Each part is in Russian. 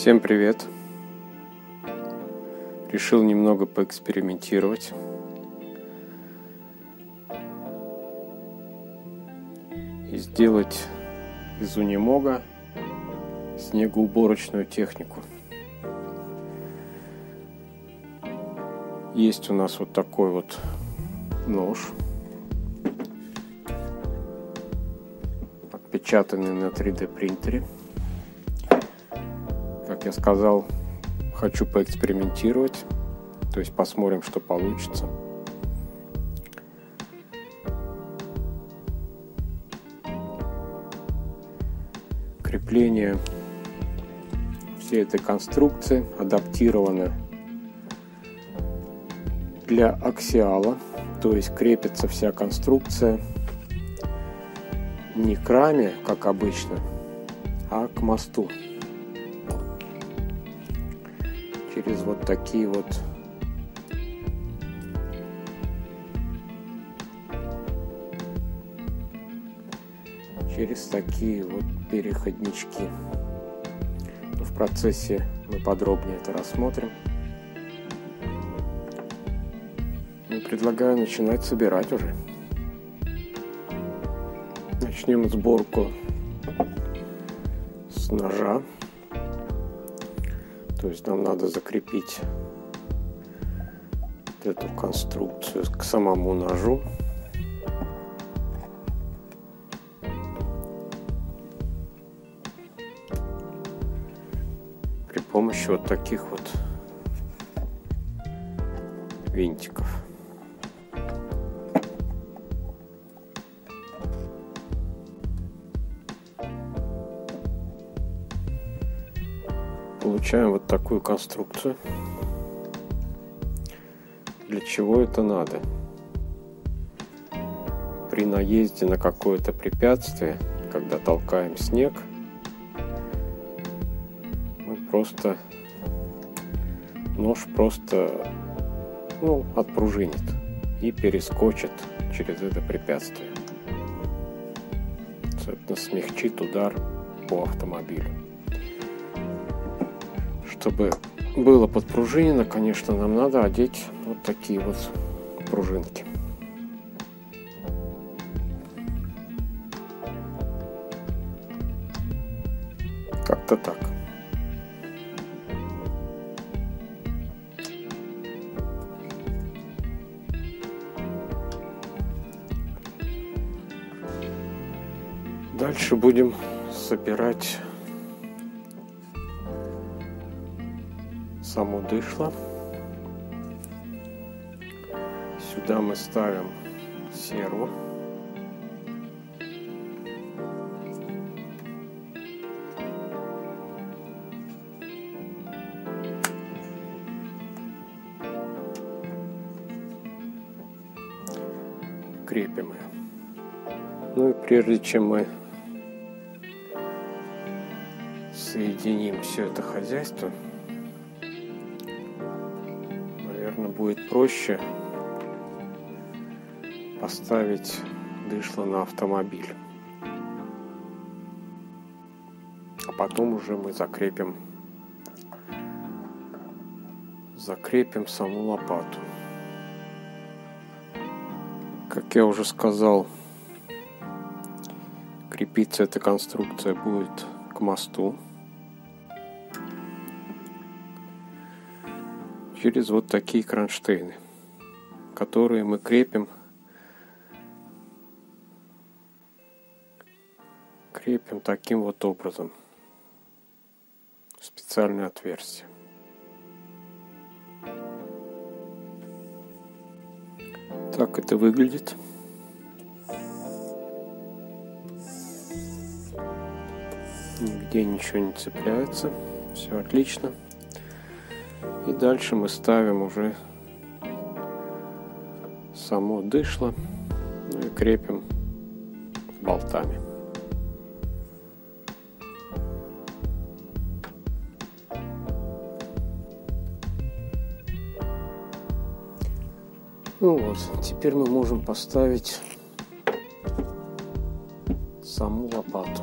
Всем привет! Решил немного поэкспериментировать. И сделать из унемога снегоуборочную технику. Есть у нас вот такой вот нож, отпечатанный на 3D принтере. Как я сказал, хочу поэкспериментировать, то есть посмотрим, что получится. Крепление всей этой конструкции адаптировано для аксиала, то есть крепится вся конструкция не к раме, как обычно, а к мосту. Через вот такие вот через такие вот переходнички. В процессе мы подробнее это рассмотрим. предлагаю начинать собирать уже. Начнем сборку с ножа. То есть нам надо закрепить эту конструкцию к самому ножу. При помощи вот таких вот винтиков. Получаем вот такую конструкцию. Для чего это надо? При наезде на какое-то препятствие, когда толкаем снег, мы просто нож просто ну, отпружинит и перескочит через это препятствие. Соответственно, смягчит удар по автомобилю. Чтобы было подпружинено, конечно, нам надо одеть вот такие вот пружинки. Как-то так. Дальше будем собирать само дышло. Сюда мы ставим серву. Крепим ее. Ну и прежде чем мы соединим все это хозяйство, наверное, будет проще поставить дышло на автомобиль. А потом уже мы закрепим закрепим саму лопату. Как я уже сказал, крепиться эта конструкция будет к мосту. Через вот такие кронштейны, которые мы крепим крепим таким вот образом специальное отверстие. Так это выглядит. Нигде ничего не цепляется. Все отлично. И дальше мы ставим уже само дышло ну и крепим болтами. Ну вот, теперь мы можем поставить саму лопату.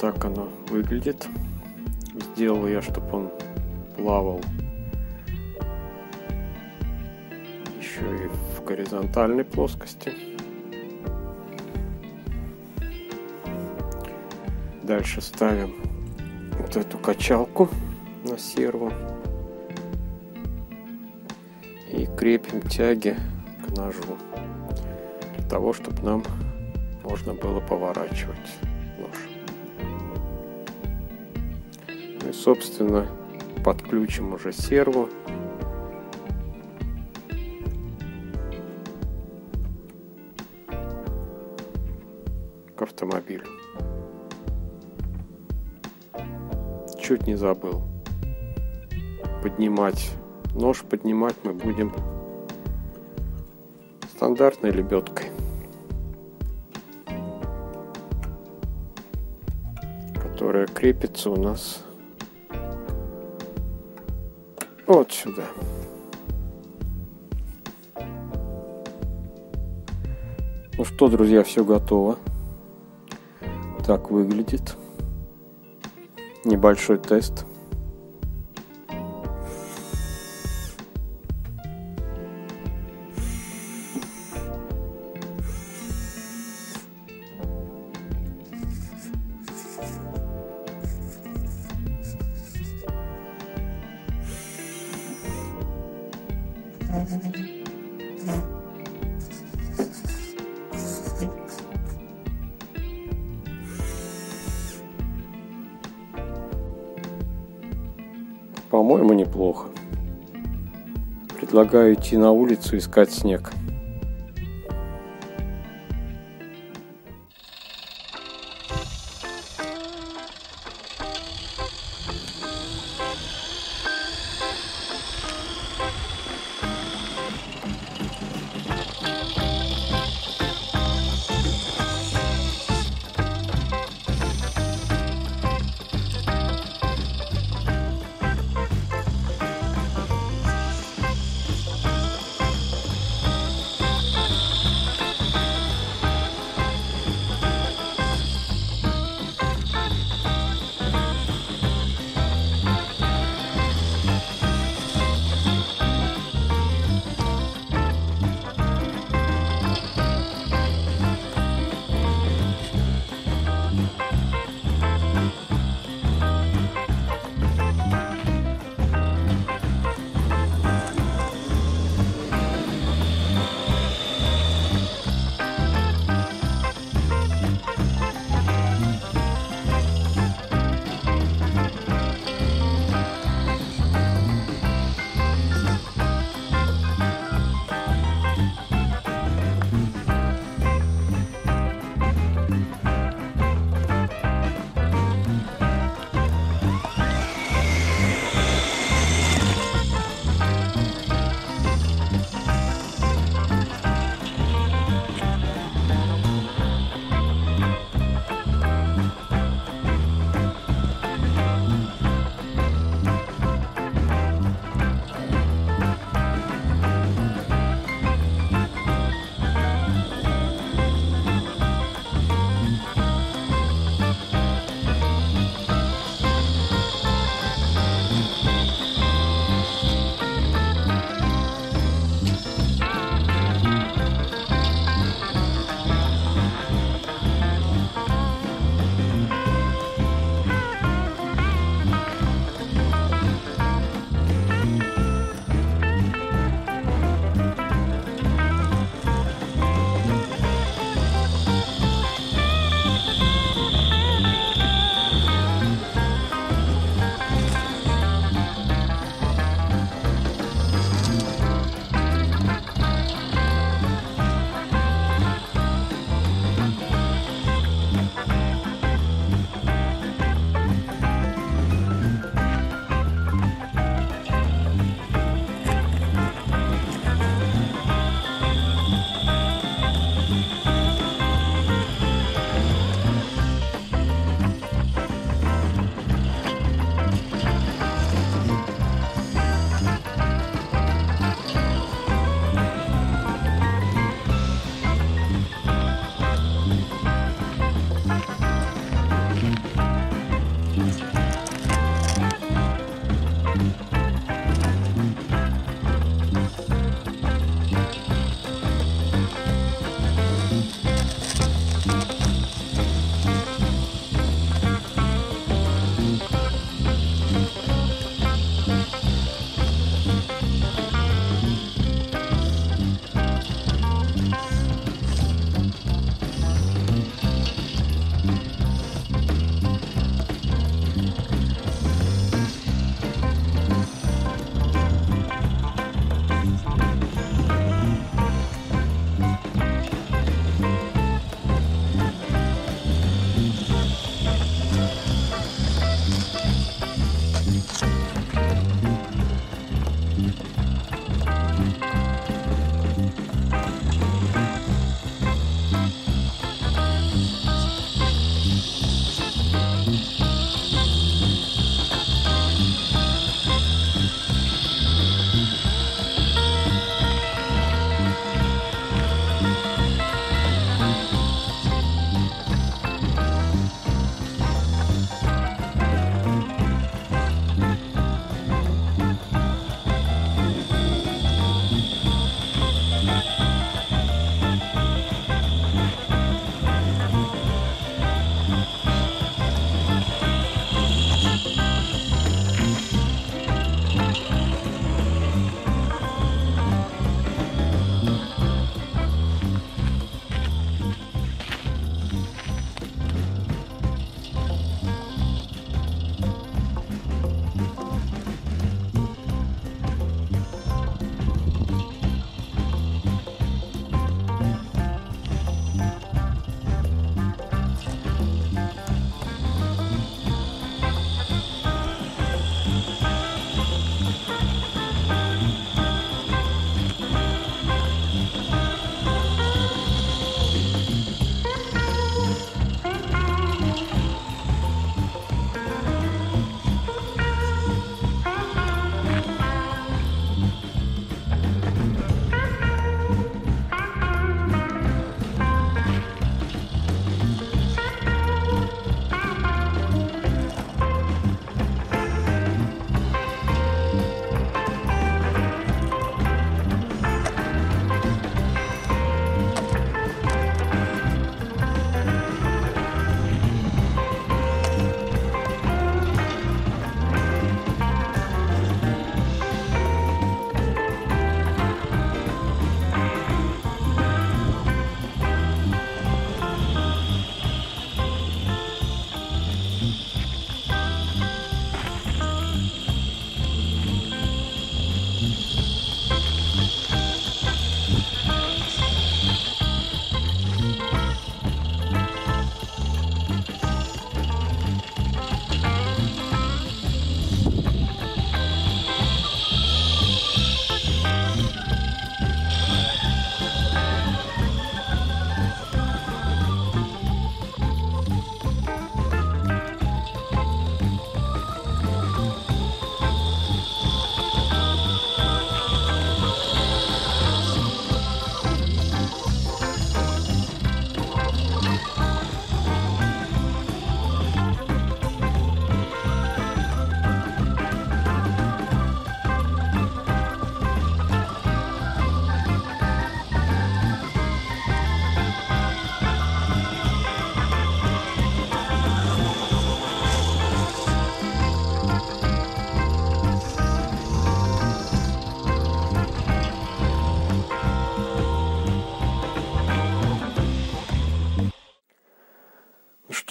Так оно выглядит. Сделал я, чтобы он плавал еще и в горизонтальной плоскости. Дальше ставим вот эту качалку на серву и крепим тяги к ножу для того, чтобы нам можно было поворачивать нож. И, собственно, подключим уже серву. к автомобилю. Чуть не забыл. Поднимать нож поднимать мы будем стандартной лебедкой. которая крепится у нас вот сюда. Ну что, друзья, все готово. Так выглядит. Небольшой тест. Предлагаю идти на улицу искать снег.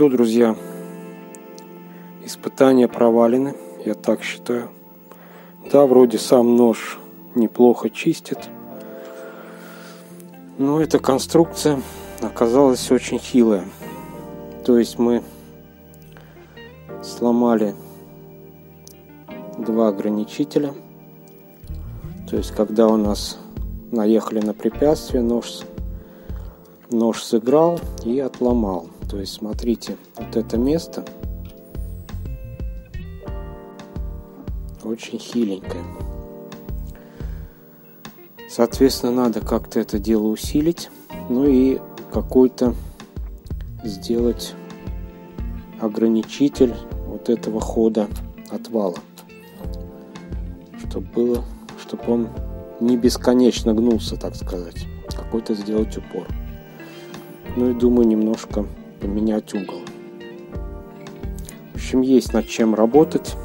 Что, друзья, испытания провалены, я так считаю. Да, вроде сам нож неплохо чистит, но эта конструкция оказалась очень хилая. То есть мы сломали два ограничителя. То есть когда у нас наехали на препятствие, нож, нож сыграл и отломал. То есть, смотрите, вот это место очень хиленькое. Соответственно, надо как-то это дело усилить, ну и какой-то сделать ограничитель вот этого хода отвала, чтобы было, чтобы он не бесконечно гнулся, так сказать, какой-то сделать упор. Ну и думаю, немножко поменять угол. В общем, есть над чем работать.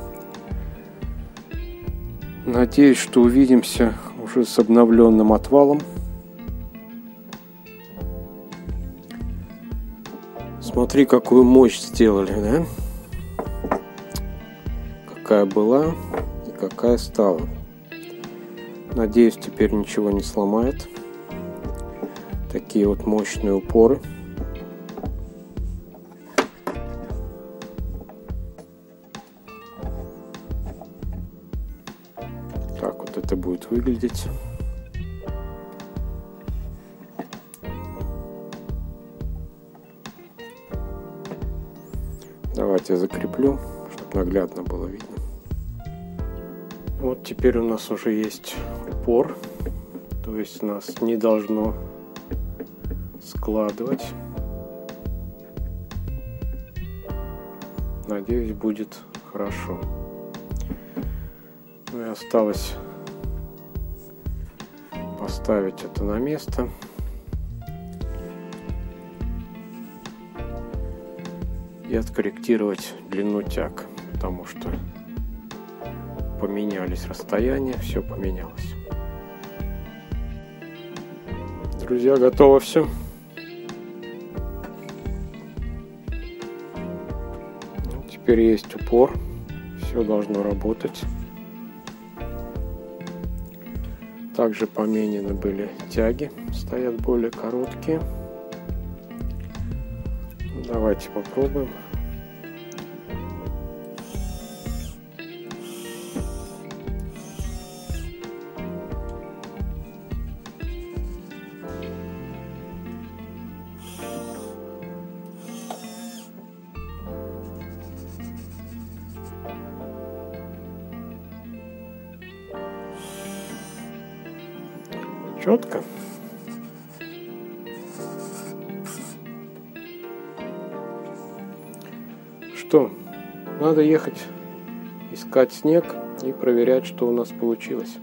Надеюсь, что увидимся уже с обновленным отвалом. Смотри, какую мощь сделали, да? Какая была и какая стала. Надеюсь, теперь ничего не сломает. Такие вот мощные упоры. Выглядеть. Давайте я закреплю, чтобы наглядно было видно. Вот теперь у нас уже есть упор, то есть нас не должно складывать. Надеюсь, будет хорошо. Ну и осталось поставить это на место. И откорректировать длину тяг, потому что поменялись расстояния, все поменялось. Друзья, готово все. Ну, теперь есть упор, все должно работать. Также поменены были тяги, стоят более короткие. Давайте попробуем. Четко. Что, надо ехать искать снег и проверять, что у нас получилось.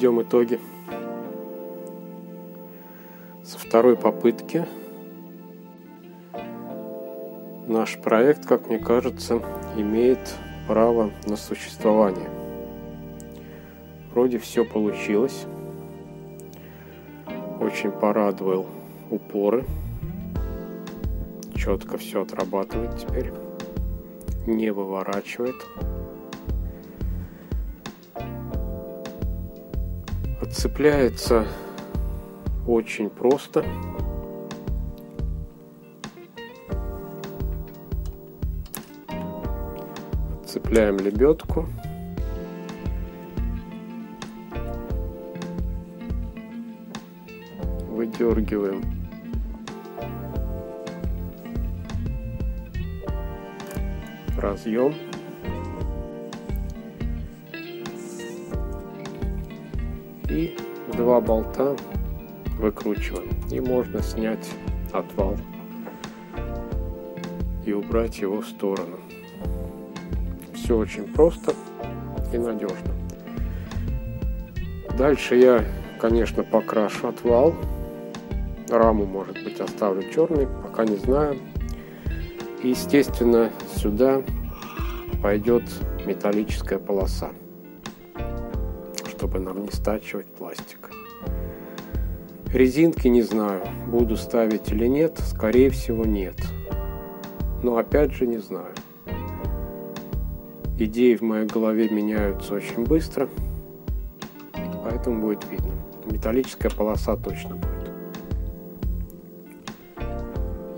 Подведем итоги. Со второй попытки наш проект, как мне кажется, имеет право на существование. Вроде все получилось. Очень порадовал упоры. Четко все отрабатывает теперь. Не выворачивает. Отцепляется очень просто. Цепляем лебедку. Выдергиваем разъем. И два болта выкручиваем. И можно снять отвал и убрать его в сторону. Все очень просто и надежно. Дальше я, конечно, покрашу отвал. Раму, может быть, оставлю черный, пока не знаю. И, естественно, сюда пойдет металлическая полоса, чтобы нам не стачивать пластик. Резинки не знаю, буду ставить или нет, скорее всего нет. Но опять же не знаю. Идеи в моей голове меняются очень быстро, поэтому будет видно. Металлическая полоса точно будет.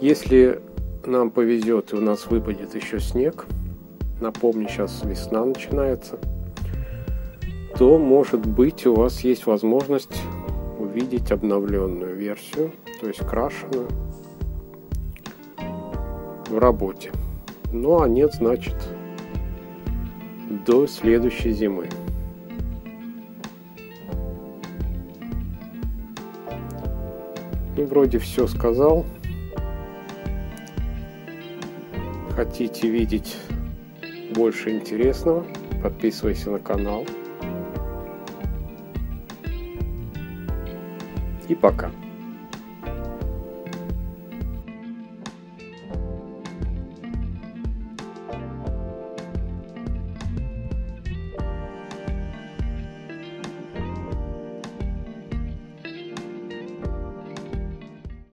Если нам повезет и у нас выпадет еще снег, напомню, сейчас весна начинается, то, может быть, у вас есть возможность увидеть обновленную версию, то есть крашеную в работе. Ну а нет, значит, до следующей зимы. Ну, вроде все сказал. Хотите видеть больше интересного, подписывайся на канал. И пока.